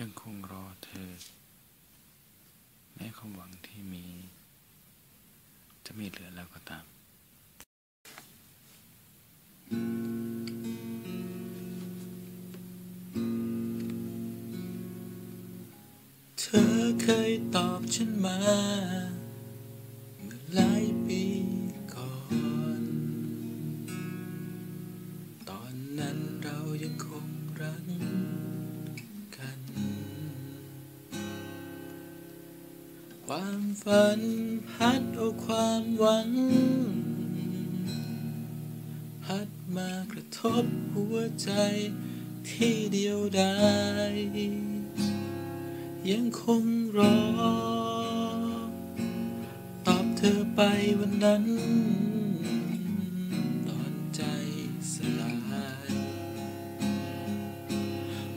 ยังคงรอเธอแม้ความหวังที่มี จะไม่เหลือแล้วก็ตาม เธอเคยตอบฉันมาเมื่อหลายปีก่อน ตอนนั้นเรายังคงรัก ความฝันพัดเอาความหวัง พัดมากระทบหัวใจที่เดียวดายยังคงรอ ตอบเธอไปวันนั้นตอนใจสลาย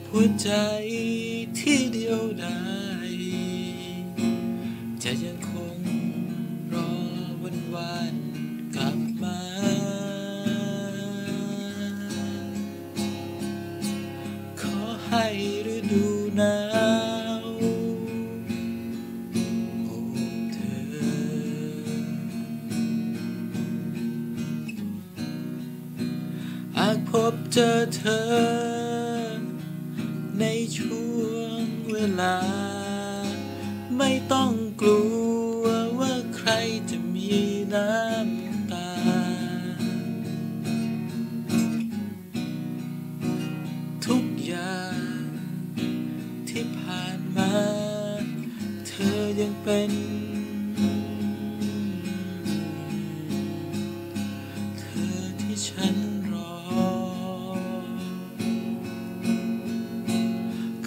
หัวใจที่เดียวดาย จะยังคงรอวันวานกลับมา ขอให้ฤดูหนาวโอบเธออาจพบเจอเธอ ในช่วงเวลา ไม่ต้องกลัวว่าใครจะมีน้ำตา ทุกอย่างที่ผ่านมา เธอยังเป็น เธอที่ฉันรอ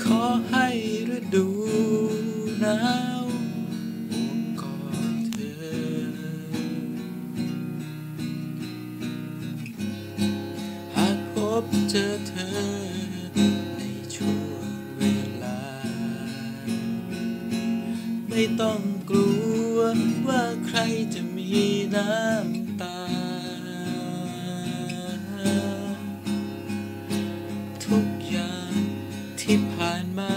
ขอให้ฤดูาวกอดเธอ หากพบเจอเธอในช่วงเวลา ไม่ต้องกลัวว่าใครจะมีน้ำตา ทุกอย่างที่ผ่านมา